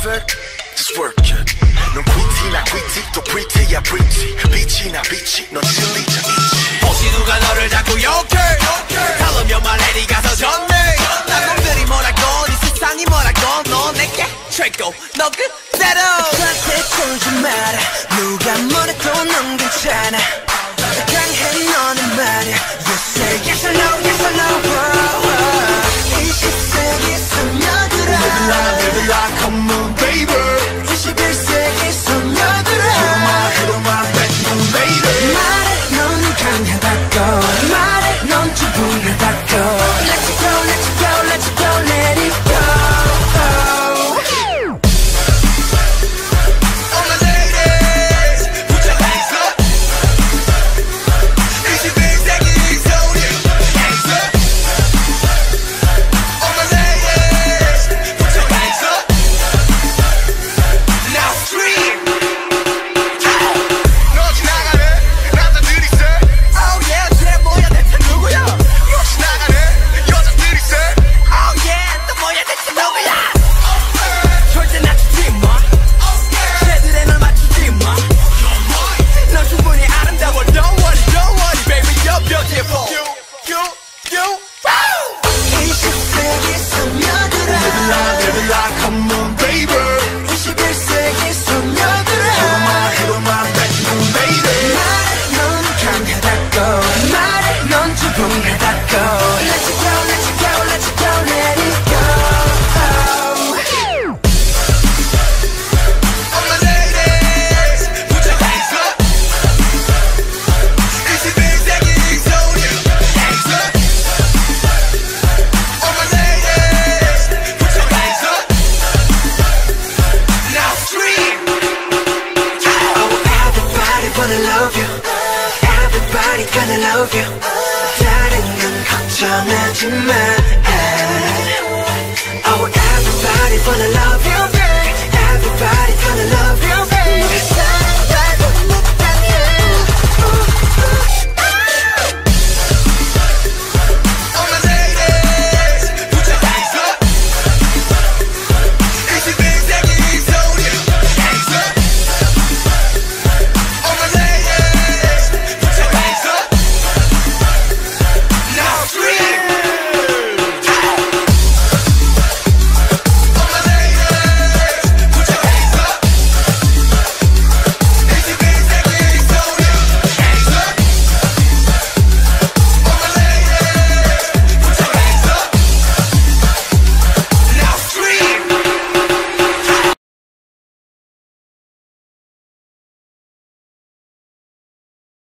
perfect? Just work it 넌 quick 나 quick 또 pretty야 pretty 빛이 나 빛이 넌 진리자 빛이. 혹시 누가 너를 자꾸 욕해. 다르면 말해 니가 더 좋네 남들이 뭐라건 이 세상이 뭐라건 너 내게 최고. 너 그대로. 나한테 쫄지 마라 누가 뭐래도 넌 괜찮아. gonna love you. 다른 건 걱정하지 마 Oh everybody wanna love you.